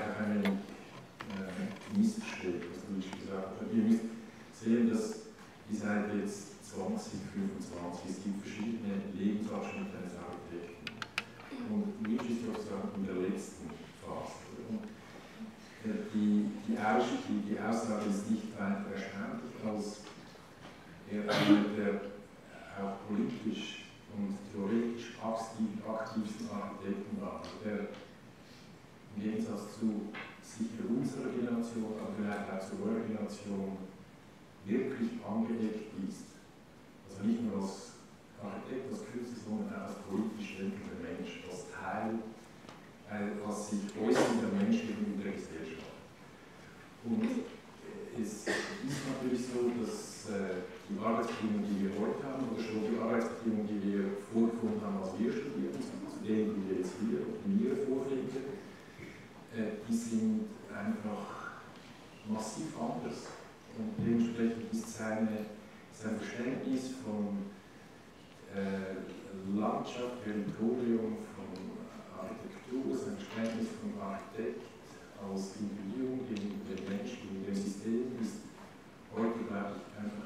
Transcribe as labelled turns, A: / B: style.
A: allgemeinen äh, Mist steht, was du gesagt hast. Ihr müsst sehen, dass die Seite halt jetzt 20, 25, es gibt verschiedene Lebensabschnitte eines Architekten. Und Nietzsche ist ja sozusagen in der letzten Phase. Und äh, die, die, die, die Aussage ist nicht weiter erstaunlich, als er der auch politisch und theoretisch aktivsten Architekten war. Der, im Gegensatz zu sicher unserer Generation, aber vielleicht auch zu eurer Generation wirklich angelegt ist. Also nicht nur als Architekt, als Künstler, sondern auch als politisch denkender Mensch, als Teil, was sich äußernder Mensch gegenüber der Gesellschaft. Und es ist natürlich so, dass äh, die Arbeitsbedingungen, die wir heute haben, oder schon die Arbeitsbedingungen, die sind einfach massiv anders. Und dementsprechend ist seine, sein Verständnis von äh, Landschaft, Territorium, von Architektur, sein Verständnis von Architekt als Individuum gegenüber den Menschen, gegenüber dem System ist heute, glaube ich, einfach